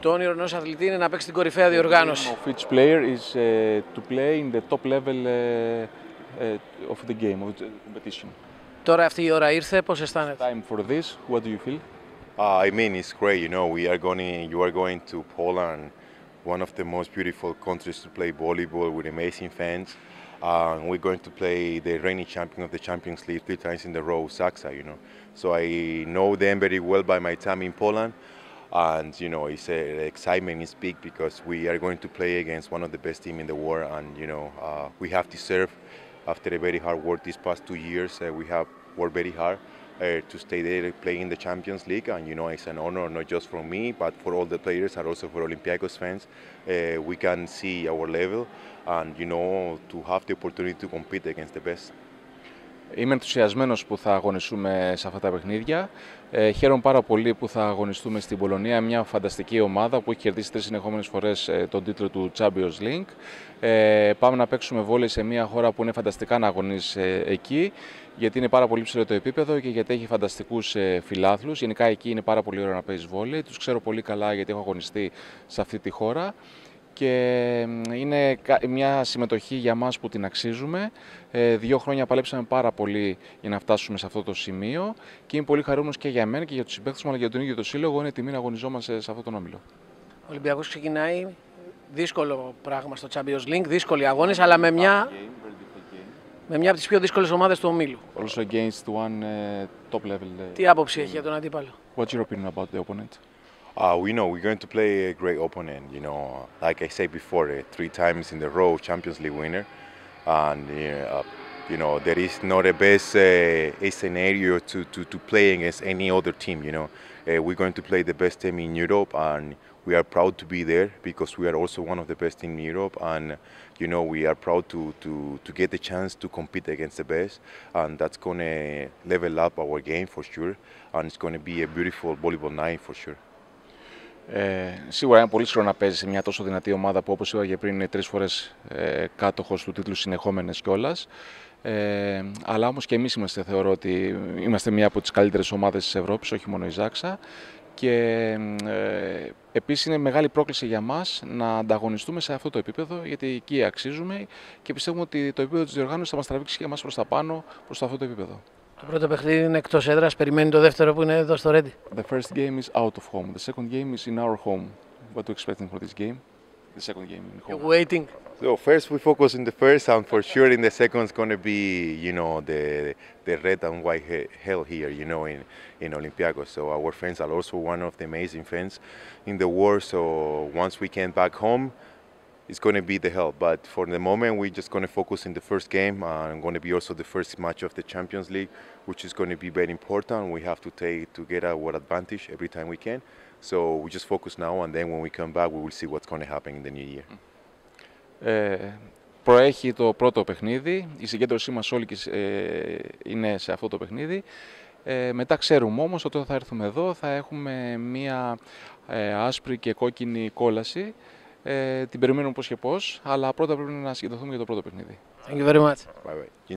Το όνειρο ενό αθλητή είναι να παίξει την κορυφαία διοργάνωση. of each player is uh, to play in the top level uh, uh, of the game, of the competition. Τώρα αυτή η ώρα ήρθε, πώς αισθάνεται. Time for this, what do you feel? Uh, I mean, it's great. You know, we are going. You are going to Poland, one of the most beautiful countries to play volleyball with amazing fans. Uh, we're going to play the reigning champion of the Champions League three times in the row, Saxa. You know, so I know them very well by my time in Poland, and you know, it's uh, the excitement is big because we are going to play against one of the best team in the world, and you know, uh, we have deserved after a very hard work these past two years. Uh, we have worked very hard uh, to stay there playing in the Champions League. And you know, it's an honor not just for me, but for all the players and also for Olympiacos fans. Uh, we can see our level and you know to have the opportunity to compete against the best. Είμαι ενθουσιασμένος που θα αγωνιστούμε σε αυτά τα παιχνίδια. Ε, χαίρομαι πάρα πολύ που θα αγωνιστούμε στην Πολωνία, μια φανταστική ομάδα που έχει κερδίσει τρεις συνεχόμενες φορές ε, τον τίτλο του Champions League. Ε, πάμε να παίξουμε βόλεϊ σε μια χώρα που είναι φανταστικά να αγωνίσει ε, εκεί, γιατί είναι πάρα πολύ ψηλό το επίπεδο και γιατί έχει φανταστικούς ε, φιλάθλους. Γενικά εκεί είναι πάρα πολύ ωραίο να παίζεις βόλεϊ. Τους ξέρω πολύ καλά γιατί έχω αγωνιστεί σε αυτή τη χώρα και είναι μια συμμετοχή για μας που την αξίζουμε. Ε, δύο χρόνια παλέψαμε πάρα πολύ για να φτάσουμε σε αυτό το σημείο και είμαι πολύ χαρούμενος και για μένα και για τους συμπαίκτες μου αλλά και για τον ίδιο το σύλλογο. Είναι τιμή να αγωνιζόμαστε σε αυτό τον όμιλο. Ο Ολυμπιακός ξεκινάει δύσκολο πράγμα στο Champions League, δύσκολοι αγώνες, αλλά με μια, με μια από τις πιο δύσκολες ομάδες του ομίλου. Also against one uh, top level. Uh, Τι άποψη έχει για τον αντίπαλο; What's your opinion about the opponent? Uh, we know we're going to play a great opponent. You know, like I said before, three times in the row Champions League winner, and uh, you know there is not a best uh, scenario to, to, to play against any other team. You know, uh, we're going to play the best team in Europe, and we are proud to be there because we are also one of the best in Europe, and you know we are proud to, to, to get the chance to compete against the best, and that's going to level up our game for sure, and it's going to be a beautiful volleyball night for sure. Ε, σίγουρα είναι πολύ σκληρό να παίζεις σε μια τόσο δυνατή ομάδα που όπως είπα και πριν είναι τρεις φορές ε, κάτοχος του τίτλου συνεχόμενες κιόλας. Ε, αλλά όμως και εμείς είμαστε, θεωρώ ότι είμαστε μια από τις καλύτερες ομάδες της Ευρώπης, όχι μόνο η Ζάξα. Και ε, επίσης είναι μεγάλη πρόκληση για μας να ανταγωνιστούμε σε αυτό το επίπεδο, γιατί εκεί αξίζουμε και πιστεύουμε ότι το επίπεδο της διοργάνωσης θα μας τραβήξει και εμάς προς τα πάνω, προς αυτό το επίπεδο. Το πρώτο παιχνίδι είναι εκτός έδρας, περιμένει το δεύτερο που είναι εδώ στο Ρέντι. The first game is out of home. The second game is in our home. What do you expecting for this game? The second game in home. Waiting. So first we focus in the first, and for sure in the second is going to be, you know, the the red and white he- hell here, you know, in in Olympiacos. So our fans are also one of the amazing fans in the world. So once we came back home, it's going to be the hell. But for the moment, we're just going to focus in the first game, and going to be also the first match of the Champions League, which is going to be very important. We have to take to get our advantage every time we can. So we just focus now, and then when we come back, we will see what's going to happen in the new year. Ε, προέχει το πρώτο παιχνίδι. Η συγκέντρωσή μας όλη και, ε, είναι σε αυτό το παιχνίδι. Ε, μετά ξέρουμε όμως ότι όταν θα έρθουμε εδώ θα έχουμε μία ε, άσπρη και κόκκινη κόλαση. Ε, την περιμένουμε πώς και πώς, αλλά πρώτα πρέπει να συγκεντρωθούμε για το πρώτο παιχνίδι. Thank you very much. Bye bye.